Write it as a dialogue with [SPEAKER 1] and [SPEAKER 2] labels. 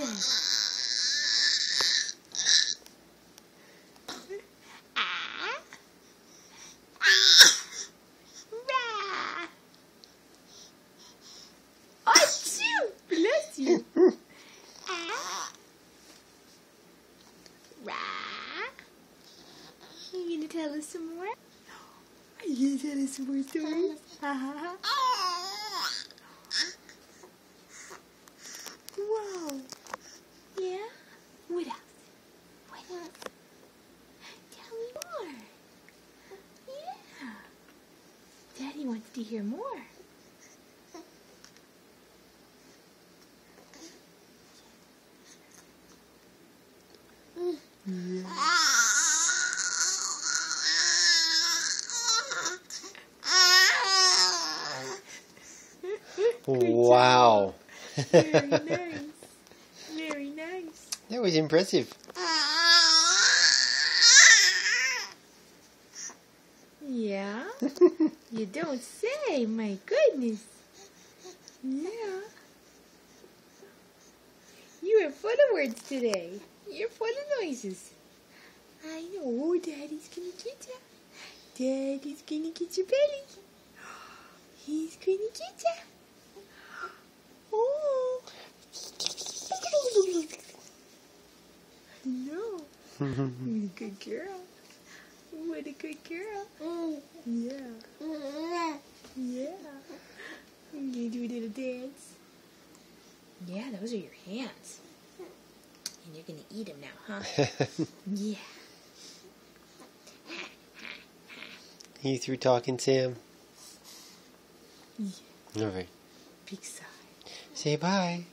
[SPEAKER 1] instead. Ah. Rah. Achoo! Bless you. Ah. Rah. You gonna tell us some more? Are you gonna tell us some more stories? Uh-huh. Whoa. Yeah? What else? What else? Tell me more. Yeah. Daddy wants to hear more.
[SPEAKER 2] Wow.
[SPEAKER 1] Very nice. Very nice.
[SPEAKER 2] That was impressive.
[SPEAKER 1] Yeah? You don't say, my goodness. Yeah. You are full of words today. You're full of noises. I know. Oh, Daddy's gonna get ya. Daddy's gonna get your belly. He's gonna get ya. Oh. No. Good girl. What a good girl. Yeah. Yeah. You do a little dance. Yeah, those are your hands. And you're gonna eat them now, huh? yeah.
[SPEAKER 2] you through talking, Sam?
[SPEAKER 1] Yeah.
[SPEAKER 2] All right.
[SPEAKER 1] Big sigh.
[SPEAKER 2] Say bye.